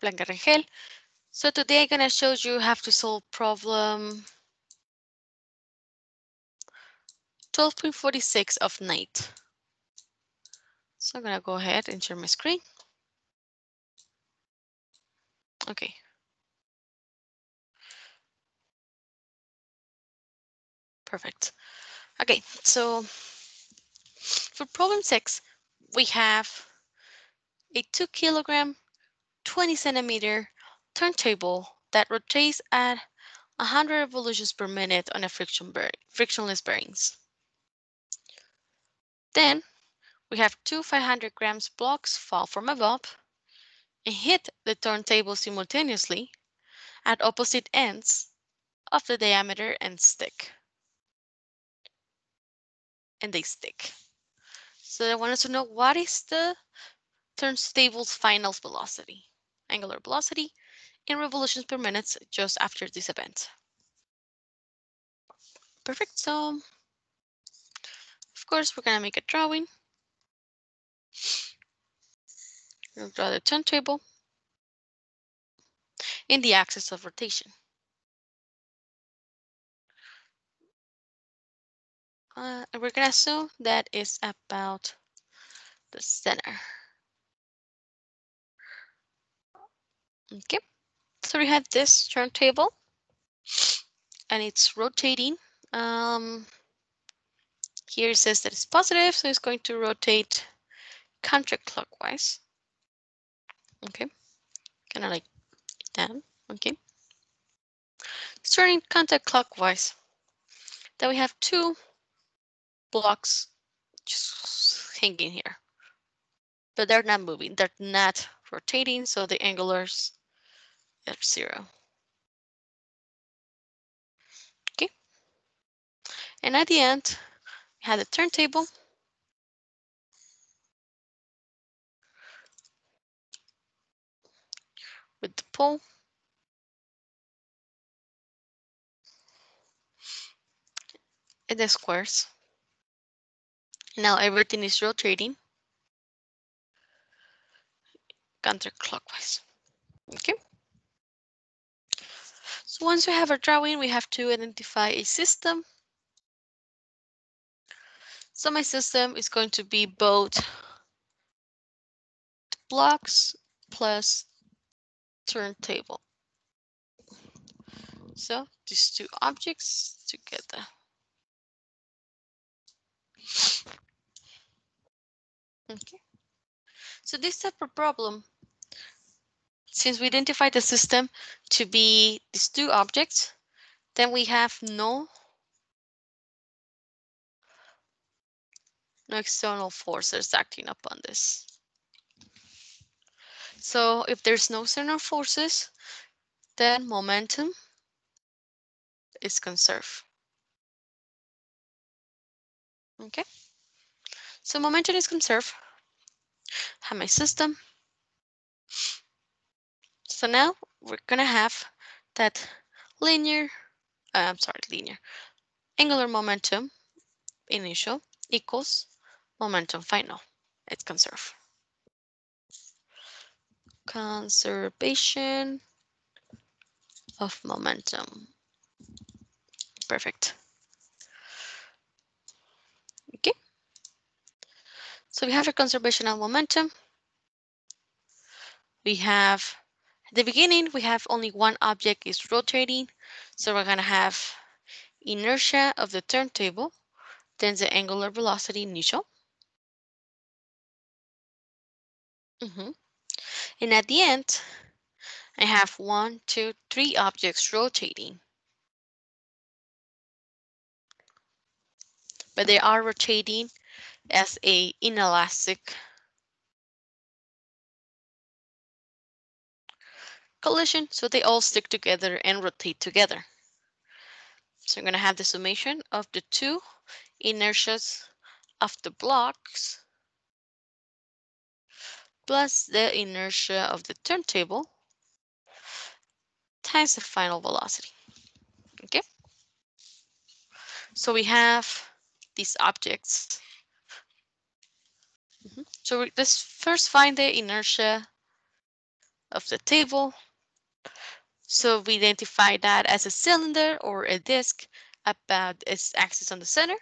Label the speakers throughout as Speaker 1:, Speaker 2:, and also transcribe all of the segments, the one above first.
Speaker 1: Blanca Rangel. So today I'm gonna show you how to solve problem 12.46 of Knight. So I'm gonna go ahead and share my screen. Okay. Perfect. Okay, so for problem six, we have a two kilogram, 20 centimeter turntable that rotates at 100 revolutions per minute on a friction frictionless bearings. Then we have two 500 grams blocks fall from above and hit the turntable simultaneously at opposite ends of the diameter and stick. And they stick. So I wanted to know what is the turntable's final velocity, angular velocity in revolutions per minute just after this event. Perfect, so of course we're gonna make a drawing. We'll draw the turntable in the axis of rotation. Uh, we're gonna assume that is about the center. Okay, so we have this turntable and it's rotating. Um, here it says that it's positive, so it's going to rotate counterclockwise. Okay, kind of like that. Okay, it's turning counterclockwise. Then we have two blocks just hanging here, but they're not moving. They're not rotating, so the angulars are zero. Okay, and at the end, we had the turntable. With the pole. And the squares. Now everything is rotating counterclockwise. Okay. So once we have our drawing, we have to identify a system. So my system is going to be both blocks plus turntable. So these two objects together. Okay. So this type of problem, since we identified the system to be these two objects, then we have no no external forces acting upon this. So if there's no external forces, then momentum is conserved. Okay, so momentum is conserved. Have my system. So now we're gonna have that linear, uh, I'm sorry, linear, angular momentum initial equals momentum final. It's conserved. Conservation of momentum. Perfect. Okay. So we have a conservation of momentum. We have at the beginning, we have only one object is rotating. So we're going to have inertia of the turntable, then the angular velocity initial. Mm -hmm. And at the end, I have one, two, three objects rotating. But they are rotating as a inelastic collision, so they all stick together and rotate together. So I'm going to have the summation of the two inertias of the blocks plus the inertia of the turntable times the final velocity. Okay. So we have these objects. Mm -hmm. So let's first find the inertia of the table. So we identify that as a cylinder or a disk about its axis on the center.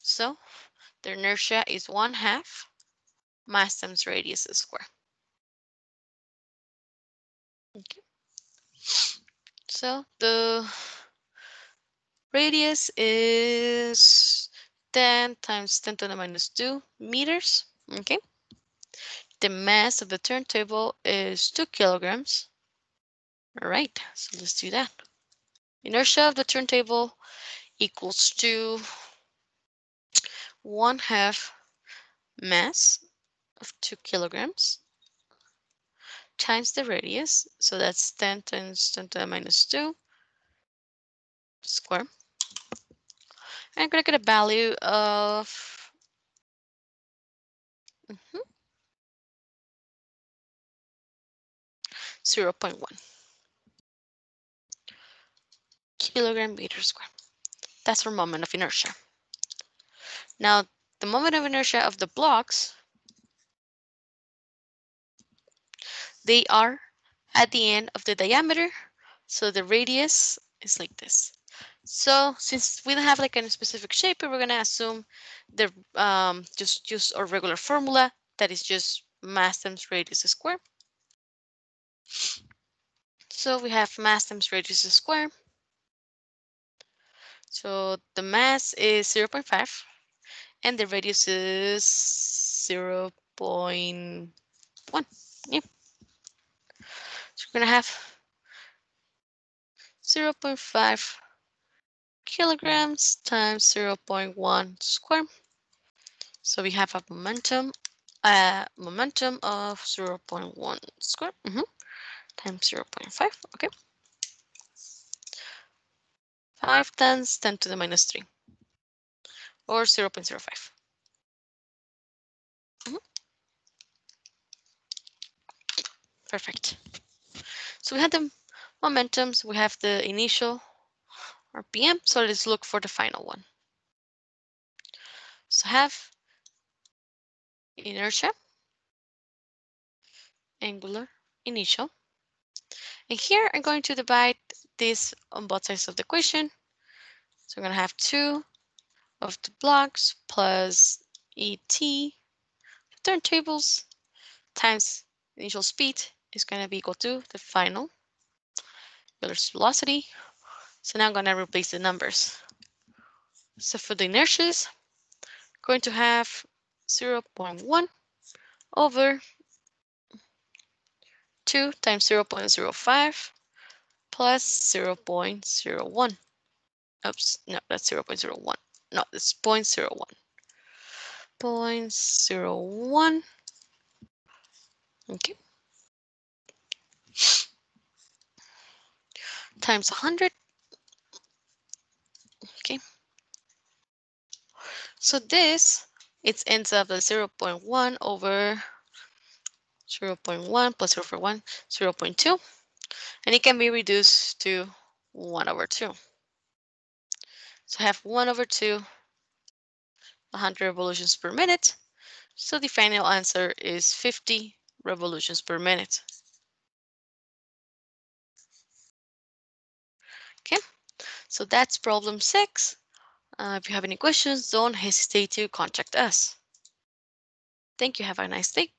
Speaker 1: So the inertia is one half mass times radius square. Okay. So the radius is 10 times 10 to the minus 2 meters. Okay. The mass of the turntable is 2 kilograms. All right, so let's do that. Inertia of the turntable equals to 1 half mass of 2 kilograms times the radius. So that's 10 times 10 to the minus 2 square. And I'm going to get a value of mm -hmm, 0 0.1 kilogram meter square. That's our moment of inertia. Now, the moment of inertia of the blocks They are at the end of the diameter. So the radius is like this. So since we don't have like a specific shape, we're going to assume the um, just use our regular formula that is just mass times radius square. So we have mass times radius square. So the mass is 0 0.5 and the radius is 0 0.1. Yep. So we're going to have 0 0.5 kilograms times 0 0.1 square. So we have a momentum, a momentum of 0 0.1 square mm -hmm, times 0 0.5. Okay. 5 times 10 to the minus 3 or 0 0.05. Mm -hmm. Perfect. So we had the momentums, we have the initial RPM. So let's look for the final one. So have inertia, angular, initial. And here I'm going to divide this on both sides of the equation. So we're going to have two of the blocks plus ET turntables times initial speed is going to be equal to the final velocity. So now I'm going to replace the numbers. So for the inertias, going to have 0 0.1 over 2 times 0 0.05 plus 0 0.01. Oops, no, that's 0 0.01. No, it's 0 0.01. 0.01. Okay. times 100. Okay. So this, it ends up as 0 0.1 over 0 0.1 plus 0 0.1, 0 0.2. And it can be reduced to 1 over 2. So I have 1 over 2, 100 revolutions per minute. So the final answer is 50 revolutions per minute. Okay, so that's problem six. Uh, if you have any questions, don't hesitate to contact us. Thank you. Have a nice day.